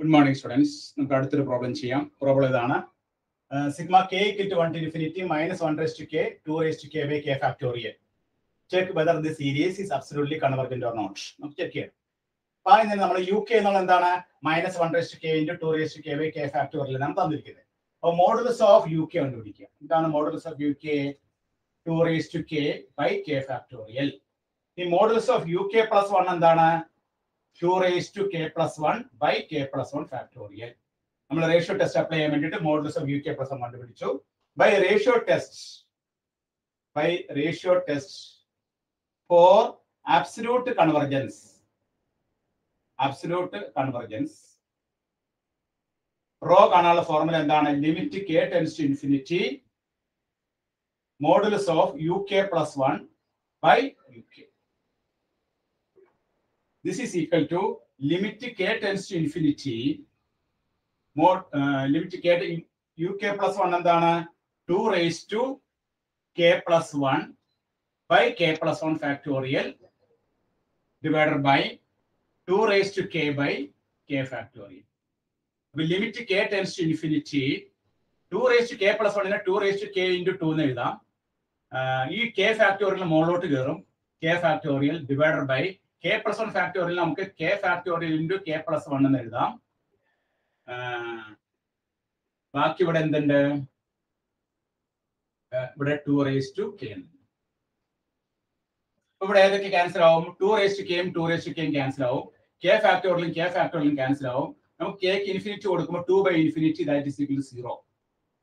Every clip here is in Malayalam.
ഗുഡ് മോർണിംഗ് സ്റ്റുഡൻസ് നമുക്ക് അടുത്തൊരു പ്രോബ്ലം ചെയ്യാം. പ്രോബ്ലം ഇതാണ്. Sigma K equal to one to infinity minus one raise to K two raise to K by K factorial check whether the series is absolutely convergent or not നമുക്ക് ചെക്ക് ചെയ്യാം. അപ്പൊ ആദ്യം നമ്മൾ യു കെ എന്നുള്ള എന്താണ്? Minus one raise to K into two raise to K by K factorial ആണ് തന്നിരിക്കുന്നത്. അപ്പോൾ മോഡുലസ് ഓഫ് യു കെ കണ്ടുപിടിക്കുക. എന്താണ് modulus of U K two raise to K by K factorial ഈ modulus of U K plus one എന്താണ്? Two raise to K plus one by K plus one factorial നമ്മൾ റേഷ്യോ ടെസ്റ്റ് അപ്ലൈ ചെയ്യാൻ വേണ്ടിയിട്ട് modulus of U K plus one കണ്ടുപിടിച്ചു. By ratio test by ratio test for absolute convergence absolute convergence rho കാണാനുള്ള ഫോർമുല എന്താണ്? Limit K tends to infinity modulus of U K plus one by U K this is equal to limit k tends to infinity more uh, limit k u uk plus 1 എന്താണ് 2 raised to k plus 1 by k plus 1 factorial divided by 2 raised to k by k factorial അപ്പോൾ limit k tends to infinity 2 raised to k plus 1 നെ 2 raised to k into 2 എന്ന് എഴുതാം ഈ k ഫാക്ടോറിയൽ മുകളിലോട്ട് കയറും k factorial divided by K plus one factorial നമുക്ക് K factorial into K plus one എന്ന് എഴുതാം. ബാക്കി ഇവിടെ എന്തുണ്ട്? ഇവിടെ ടു റേസ് ടു കെ ഇവിടെ ഏതൊക്കെ ക്യാൻസൽ ആവും? ടു റേസ് ടു കെയും ടു റേസ് ടു കെയും ക്യാൻസൽ ആവും. കെ ഫാക്ടോറിയലും കെ ഫാക്ടോറിയലും ക്യാൻസൽ ആവും. നമുക്ക് കെക്ക് ഇൻഫിനിറ്റി കൊടുക്കുമ്പോൾ two by infinity that is equal zero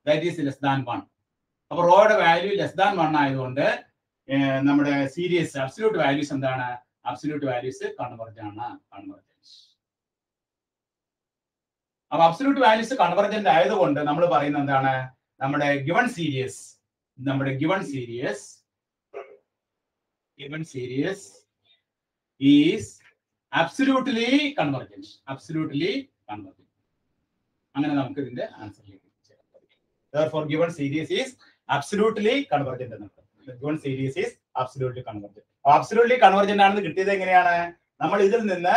that is less than one അപ്പൊ റോയുടെ വാല്യൂ ലെസ് ദാൻ വൺ ആയതുകൊണ്ട് നമ്മുടെ സീരീസ് അബ്സല്യൂട്ട് വാല്യൂസ് എന്താണ്? അബ്സല്യൂട്ട് വാല്യൂസ് കൺവെർജ് ആണ് കൺവർജൻസ് അപ്പൊ അബ്സല്യൂട്ട് വാല്യൂസ് കൺവെർജന്റ് ആയതുകൊണ്ട് നമ്മൾ പറയുന്നത് എന്താണ്? നമ്മുടെ ഗിവൺ സീരീസ് നമ്മുടെ given series given series is absolutely convergence absolutely convergence അങ്ങനെ നമുക്ക് ഇതിന്റെ ആൻസറിലേക്ക് therefore given series is absolutely convergent എന്ന് given series is absolutely convergent. Absolutely convergent ആണെന്ന് കിട്ടിയത് എങ്ങനെയാണ്? നമ്മൾ ഇതിൽ നിന്ന്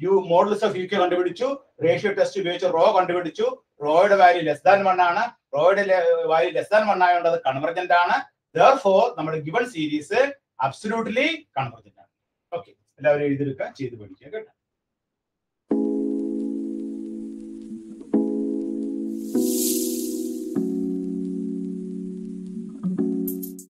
U modulus of U K കണ്ടുപിടിച്ചു റേഷ്യോ ടെസ്റ്റ് ഉപയോഗിച്ച് റോ കണ്ടുപിടിച്ചു. റോയുടെ വാല്യൂ ലെസ് ദാൻ വൺ ആണ്. റോയുടെ വാല്യൂ ലെസ് ദാൻ വൺ ആയതുകൊണ്ട് അത് കൺവർജന്റ് ആണ്. ദർ നമ്മുടെ ഗിവൺ സീരീസ് അബ്സലൂട്ട്ലി കൺവർജന്റ് ആണ്. ഓക്കെ എല്ലാവരും എഴുതിയെടുക്കുക ചെയ്ത് പഠിക്കുക കേട്ടോ.